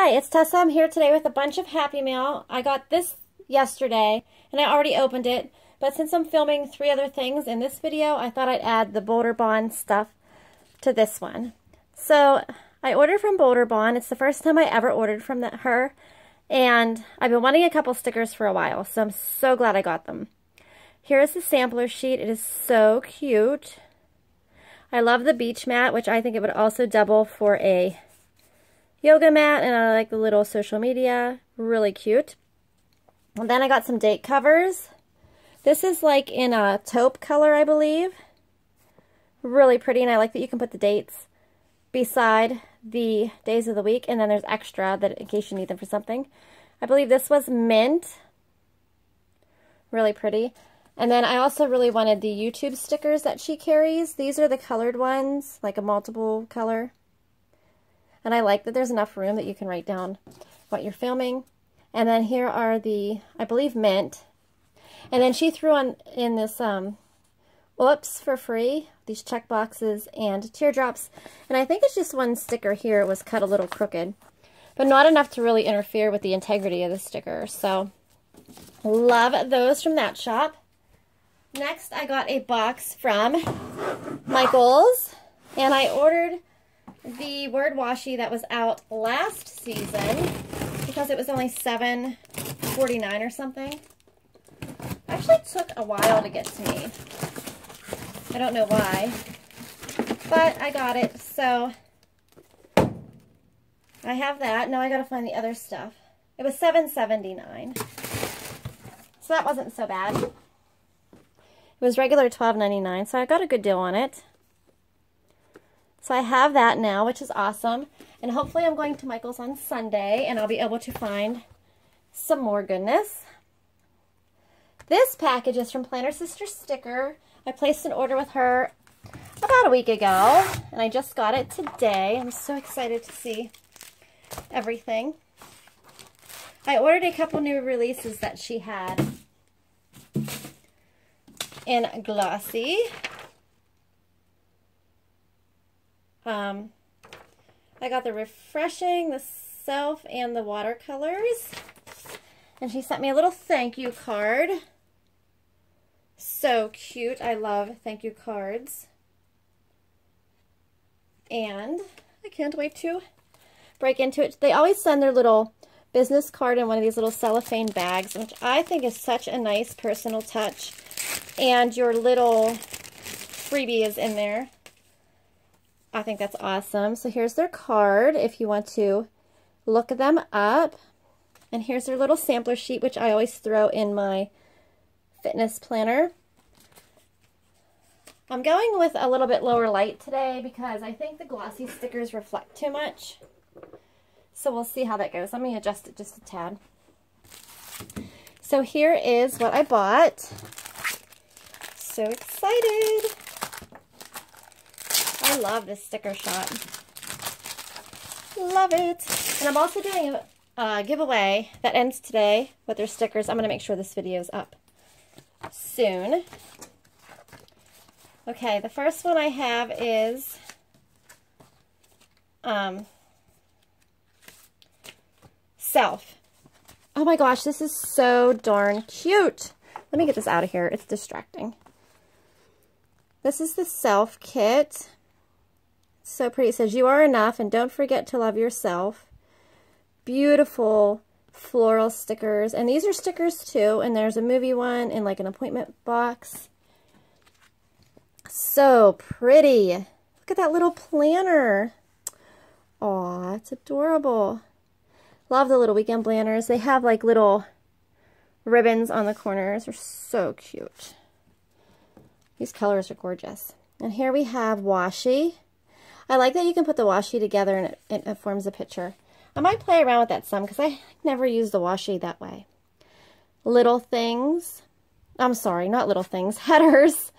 Hi, it's Tessa. I'm here today with a bunch of Happy Mail. I got this yesterday, and I already opened it, but since I'm filming three other things in this video, I thought I'd add the Boulderbon stuff to this one. So, I ordered from Boulderbon. It's the first time I ever ordered from the, her, and I've been wanting a couple stickers for a while, so I'm so glad I got them. Here is the sampler sheet. It is so cute. I love the beach mat, which I think it would also double for a yoga mat, and I like the little social media. Really cute. And then I got some date covers. This is like in a taupe color, I believe. Really pretty, and I like that you can put the dates beside the days of the week, and then there's extra that in case you need them for something. I believe this was mint. Really pretty. And then I also really wanted the YouTube stickers that she carries. These are the colored ones, like a multiple color. And I like that there's enough room that you can write down what you're filming. And then here are the, I believe, mint. And then she threw on in this um, Oops for free, these check boxes and teardrops. And I think it's just one sticker here. Was cut a little crooked, but not enough to really interfere with the integrity of the sticker. So love those from that shop. Next, I got a box from Michaels, and I ordered the word washi that was out last season because it was only $7.49 or something. Actually took a while to get to me. I don't know why, but I got it, so I have that. Now I gotta find the other stuff. It was $7.79, so that wasn't so bad. It was regular $12.99, so I got a good deal on it. So I have that now, which is awesome. And hopefully I'm going to Michael's on Sunday, and I'll be able to find some more goodness. This package is from Planner Sister Sticker. I placed an order with her about a week ago, and I just got it today. I'm so excited to see everything. I ordered a couple new releases that she had in glossy. Um, I got the refreshing, the self, and the watercolors. And she sent me a little thank you card. So cute. I love thank you cards. And I can't wait to break into it. They always send their little business card in one of these little cellophane bags, which I think is such a nice personal touch. And your little freebie is in there. I think that's awesome. So here's their card if you want to look them up. And here's their little sampler sheet, which I always throw in my fitness planner. I'm going with a little bit lower light today because I think the glossy stickers reflect too much. So we'll see how that goes. Let me adjust it just a tad. So here is what I bought. So excited. I love this sticker shot. Love it. And I'm also doing a uh, giveaway that ends today with their stickers. I'm going to make sure this video is up soon. Okay, the first one I have is um, Self. Oh my gosh, this is so darn cute. Let me get this out of here. It's distracting. This is the Self kit. So pretty. It says, you are enough and don't forget to love yourself. Beautiful floral stickers. And these are stickers too. And there's a movie one in like an appointment box. So pretty. Look at that little planner. Aw, it's adorable. Love the little weekend planners. They have like little ribbons on the corners. They're so cute. These colors are gorgeous. And here we have washi. I like that you can put the washi together and it, it, forms a picture. I might play around with that some because I never use the washi that way. Little things. I'm sorry, not little things. Headers.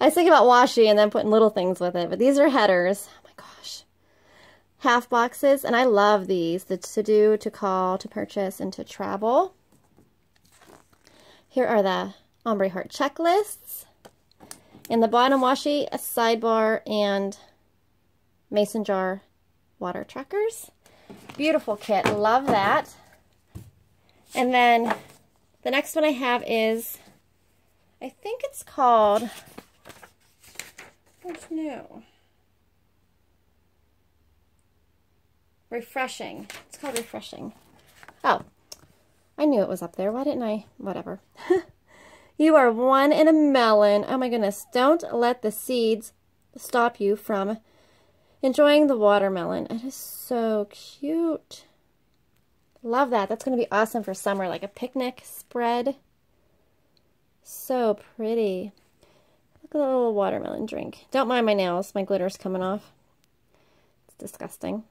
I was thinking about washi and then putting little things with it, but these are headers. Oh my gosh. Half boxes, and I love these. The to do, to call, to purchase, and to travel. Here are the ombre heart checklists. In the bottom washi, a sidebar, and mason jar water trackers. Beautiful kit. Love that. And then the next one I have is, I think it's called, what's new? Refreshing. It's called Refreshing. Oh, I knew it was up there. Why didn't I? Whatever. you are one in a melon. Oh my goodness. Don't let the seeds stop you from enjoying the watermelon. It is so cute. Love that. That's going to be awesome for summer, like a picnic spread. So pretty. Look at the little watermelon drink. Don't mind my nails. My glitter's coming off. It's disgusting.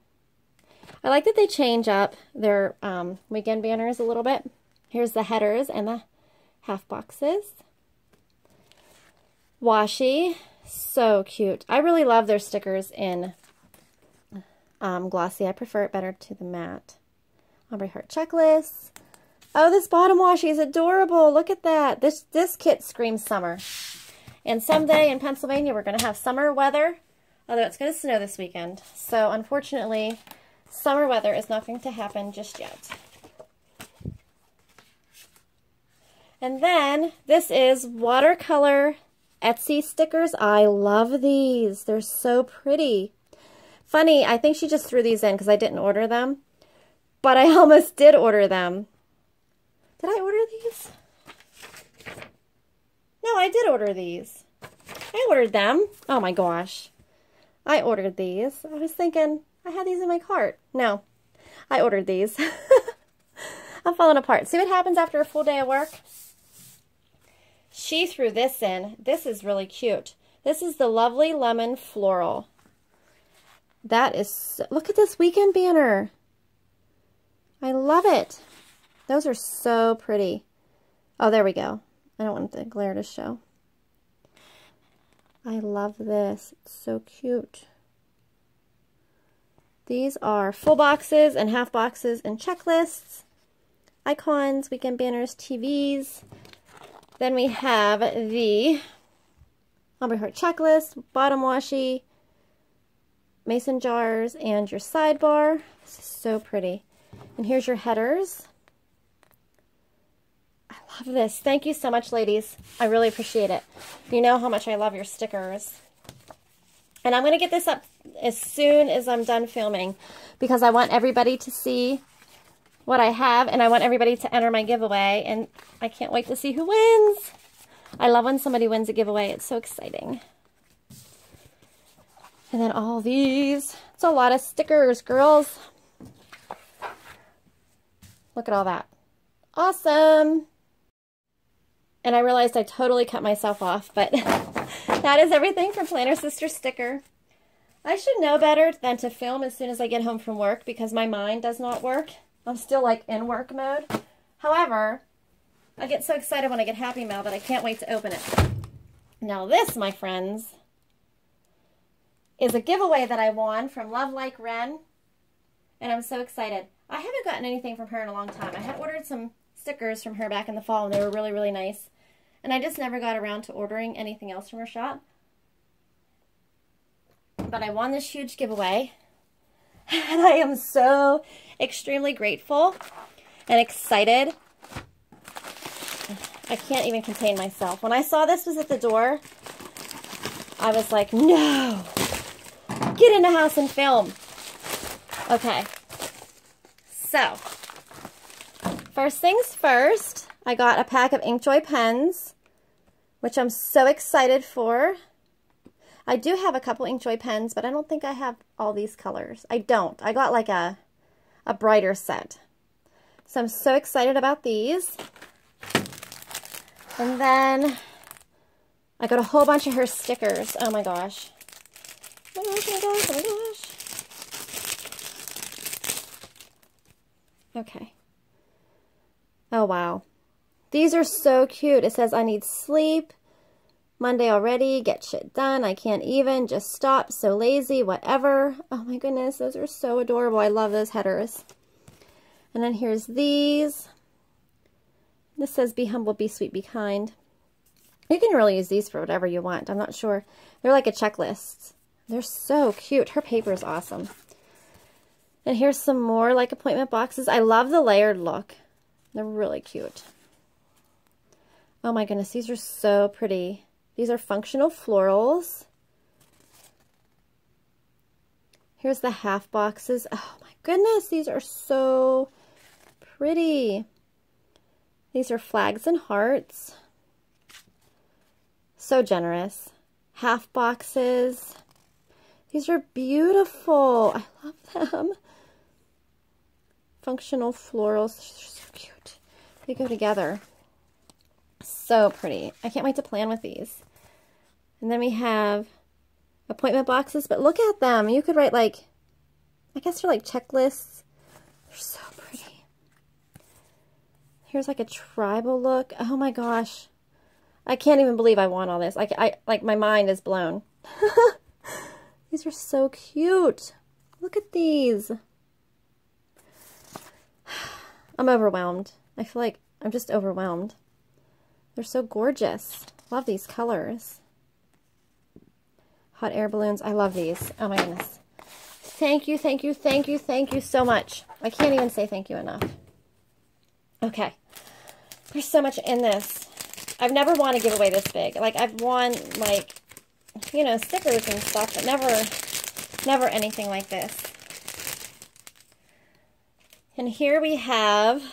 I like that they change up their um, weekend banners a little bit. Here's the headers and the half boxes. Washi. So cute. I really love their stickers in um, glossy. I prefer it better to the matte. Ombre Heart Checklist. Oh, this bottom washi is adorable. Look at that. This, this kit screams summer. And someday in Pennsylvania, we're going to have summer weather, although it's going to snow this weekend. So unfortunately, summer weather is not going to happen just yet. And then this is watercolor Etsy stickers. I love these. They're so pretty. Funny, I think she just threw these in because I didn't order them. But I almost did order them. Did I order these? No, I did order these. I ordered them. Oh my gosh. I ordered these. I was thinking I had these in my cart. No, I ordered these. I'm falling apart. See what happens after a full day of work? She threw this in. This is really cute. This is the Lovely Lemon Floral. That is, look at this weekend banner. I love it. Those are so pretty. Oh, there we go. I don't want the glare to show. I love this. It's so cute. These are full boxes and half boxes and checklists, icons, weekend banners, TVs. Then we have the Ombre Heart checklist, bottom washi, mason jars, and your sidebar. This is so pretty. And here's your headers. I love this. Thank you so much, ladies. I really appreciate it. You know how much I love your stickers. And I'm going to get this up as soon as I'm done filming because I want everybody to see what I have and I want everybody to enter my giveaway and I can't wait to see who wins. I love when somebody wins a giveaway. It's so exciting. And then all these. It's a lot of stickers, girls. Look at all that. Awesome. And I realized I totally cut myself off, but that is everything from Planner Sister Sticker. I should know better than to film as soon as I get home from work because my mind does not work. I'm still like in work mode. However, I get so excited when I get Happy Mail that I can't wait to open it. Now this, my friends, is a giveaway that I won from Love Like Ryn. And I'm so excited. I haven't gotten anything from her in a long time. I had ordered some stickers from her back in the fall, and they were really, really nice. And I just never got around to ordering anything else from her shop. But I won this huge giveaway. And I am so extremely grateful and excited. I can't even contain myself. When I saw this was at the door, I was like, no, get in the house and film. Okay, so, first things first, I got a pack of Inkjoy pens, which I'm so excited for. I do have a couple Inkjoy pens, but I don't think I have all these colors. I don't. I got like a, a brighter set. So I'm so excited about these. And then I got a whole bunch of her stickers. Oh my gosh. Oh my gosh, oh my gosh, oh my gosh. Okay. Oh, wow. These are so cute. It says, I need sleep. Monday already. Get shit done. I can't even. Just stop. So lazy. Whatever. Oh, my goodness. Those are so adorable. I love those headers. And then here's these. This says, be humble, be sweet, be kind. You can really use these for whatever you want. I'm not sure. They're like a checklist. They're so cute. Her paper is awesome. And here's some more like appointment boxes. I love the layered look. They're really cute. Oh my goodness, these are so pretty. These are functional florals. Here's the half boxes. Oh my goodness, these are so pretty. These are flags and hearts. So generous. Half boxes. These are beautiful. I love them. Functional florals. They're so cute. They go together. So pretty. I can't wait to plan with these. And then we have appointment boxes, but look at them. You could write like, I guess they're like checklists. They're so pretty. Here's like a tribal look. Oh my gosh. I can't even believe I want all this. Like, I, like my mind is blown. these are so cute. Look at these. I'm overwhelmed. I feel like I'm just overwhelmed. They're so gorgeous. Love these colors. Hot air balloons. I love these. Oh my goodness. Thank you, thank you, thank you, thank you so much. I can't even say thank you enough. Okay. There's so much in this. I've never won a giveaway this big. Like, I've won, like, you know, stickers and stuff, but never, never anything like this. And here we have,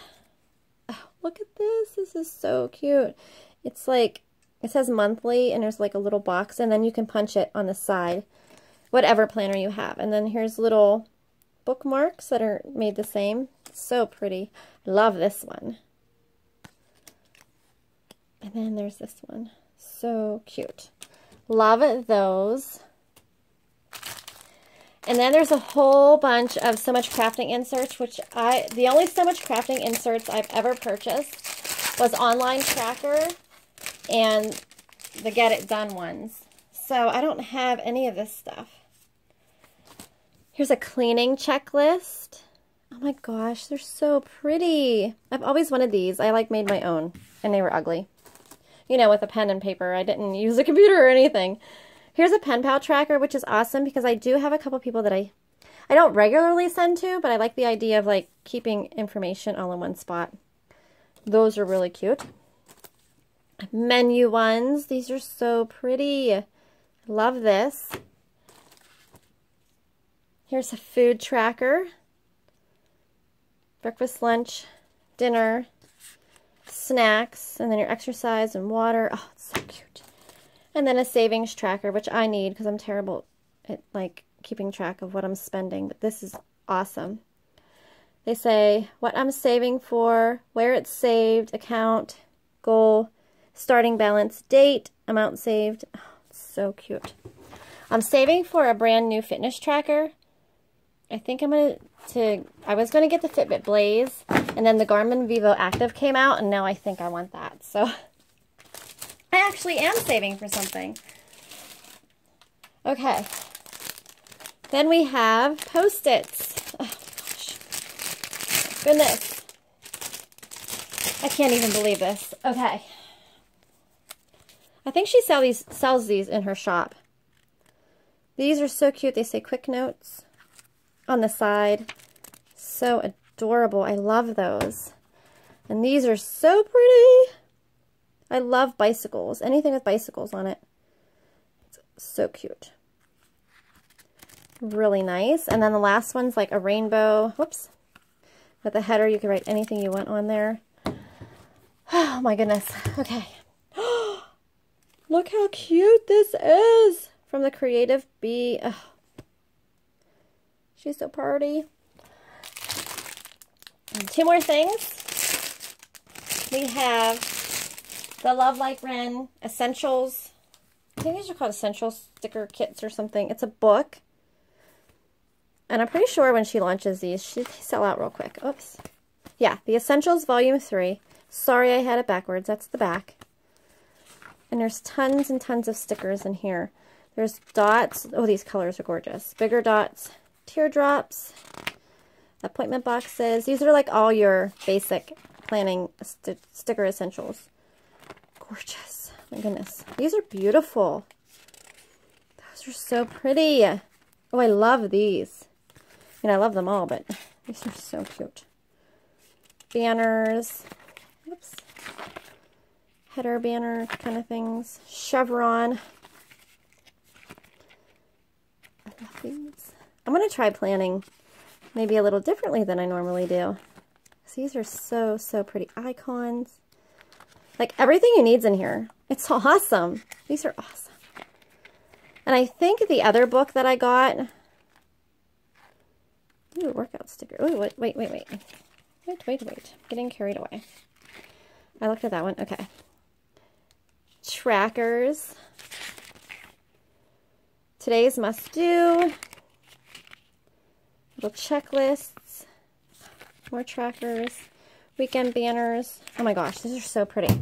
oh, look at this. This is so cute. It's like it says monthly and there's like a little box and then you can punch it on the side, whatever planner you have. And then here's little bookmarks that are made the same. So pretty. Love this one. And then there's this one. So cute. Love those. And then there's a whole bunch of So Much Crafting inserts, which I, the only So Much Crafting inserts I've ever purchased was Online Tracker and the Get It Done ones. So I don't have any of this stuff. Here's a cleaning checklist. Oh my gosh, they're so pretty. I've always wanted these. I like made my own and they were ugly. You know, with a pen and paper. I didn't use a computer or anything. Here's a pen pal tracker, which is awesome because I do have a couple people that I I don't regularly send to, but I like the idea of like keeping information all in one spot. Those are really cute menu ones. These are so pretty. Love this. Here's a food tracker. Breakfast, lunch, dinner, snacks, and then your exercise and water. Oh, it's so cute. And then a savings tracker, which I need because I'm terrible at like keeping track of what I'm spending. But this is awesome. They say what I'm saving for, where it's saved, account, goal, starting balance, date, amount saved. Oh, so cute. I'm saving for a brand new fitness tracker. I think I'm going to, to I was going to get the Fitbit Blaze, and then the Garmin Vivoactive came out, and now I think I want that. So I actually am saving for something. Okay. Then we have Post-its. Oh. Goodness. I can't even believe this. Okay. I think she sell these, sells these in her shop. These are so cute. They say quick notes on the side. So adorable. I love those. And these are so pretty. I love bicycles. Anything with bicycles on it. It's so cute. Really nice. And then the last one's like a rainbow. Whoops. With a header, you can write anything you want on there. Oh my goodness. Okay. Look how cute this is from the Creative Bee. Ugh. She's so pretty. And two more things. We have the Love Like Ryn Essentials. I think these are called Essential Sticker Kits or something. It's a book. And I'm pretty sure when she launches these, she sell out real quick. Oops. Yeah, the Essentials Volume 3. Sorry I had it backwards. That's the back. And there's tons and tons of stickers in here. There's dots. Oh, these colors are gorgeous. Bigger dots, teardrops, appointment boxes. These are like all your basic planning st sticker essentials. Gorgeous. My goodness. These are beautiful. Those are so pretty. Oh, I love these. I mean, I love them all, but these are so cute. Banners. Oops. Header banner kind of things. Chevron. I love these. I'm going to try planning maybe a little differently than I normally do. These are so, so pretty. Icons. Like, everything you need's in here. It's awesome. These are awesome. And I think the other book that I got... Ooh, workout sticker. Ooh, wait, wait, wait, wait. Wait, wait, wait. Getting carried away. I looked at that one. Okay. Trackers. Today's must do. Little checklists. More trackers. Weekend banners. Oh my gosh, these are so pretty.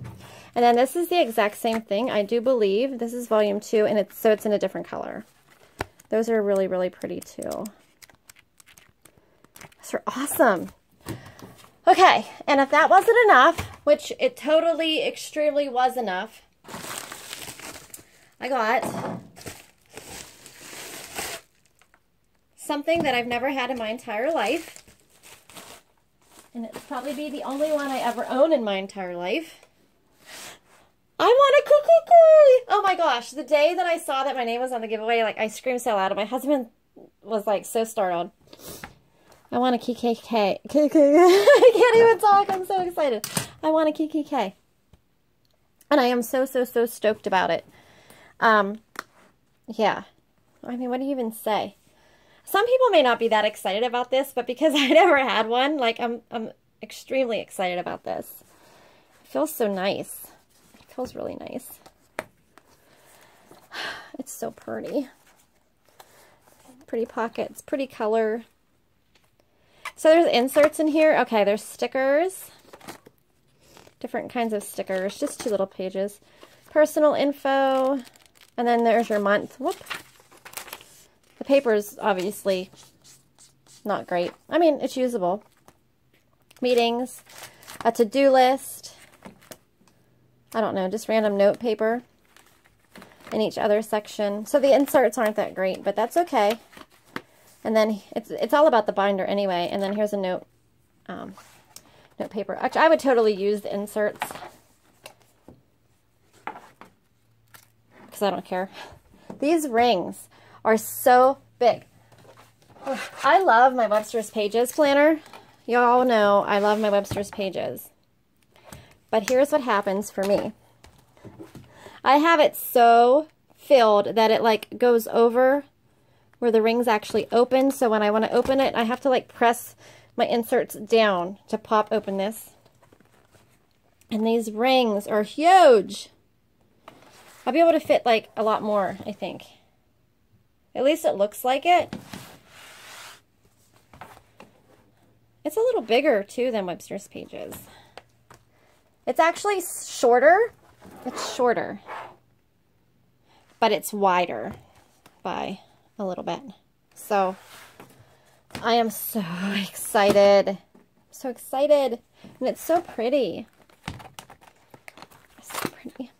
And then this is the exact same thing, I do believe. This is volume two, and it's so it's in a different color. Those are really, really pretty too. Those are awesome. Okay, and if that wasn't enough, which it totally, extremely was enough, I got something that I've never had in my entire life. And it'll probably be the only one I ever own in my entire life. I want a Kikki Oh my gosh, the day that I saw that my name was on the giveaway, like I screamed so loud and my husband was like so startled. I want a Kikki K. I can't even talk. I'm so excited. I want a Kikki K. And I am so, so, so stoked about it. Um, yeah. I mean, what do you even say? Some people may not be that excited about this, but because I never had one, like, I'm, I'm extremely excited about this. It feels so nice. It feels really nice. It's so pretty. Pretty pockets, pretty color. So there's inserts in here. Okay, there's stickers. Different kinds of stickers. Just two little pages. Personal info. And then there's your month. Whoop. The paper is obviously not great. I mean, it's usable. Meetings. A to-do list. I don't know, just random note paper in each other section. So the inserts aren't that great, but that's okay. And then it's it's all about the binder anyway. And then here's a note um, note paper. Actually, I would totally use the inserts because I don't care. These rings are so big. I love my Webster's Pages planner. Y'all know I love my Webster's Pages. But here's what happens for me. I have it so filled that it like goes over where the rings actually open. So when I want to open it, I have to like press my inserts down to pop open this. And these rings are huge. I'll be able to fit like a lot more, I think. At least it looks like it. It's a little bigger too than Webster's Pages. It's actually shorter. It's shorter. But it's wider by a little bit. So I am so excited. so excited. And it's so pretty. so pretty.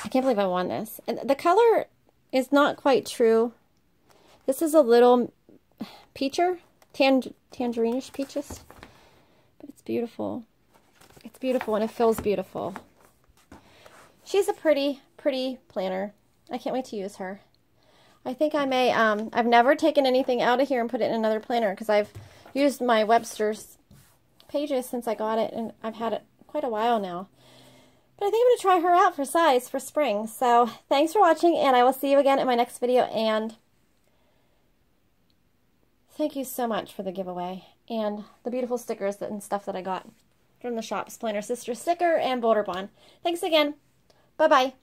I can't believe I won this. And the color is not quite true. This is a little peacher, tang tangerine-ish peaches. But it's beautiful. It's beautiful and it feels beautiful. She's a pretty, pretty planner. I can't wait to use her. I think I may, um, I've never taken anything out of here and put it in another planner because I've used my Webster's pages since I got it and I've had it quite a while now. But I think I'm going to try her out for size for spring. So thanks for watching and I will see you again in my next video and thank you so much for the giveaway and the beautiful stickers and stuff that I got from the shops. Planner Sister sticker and Boulderbon. Thanks again. Bye-bye.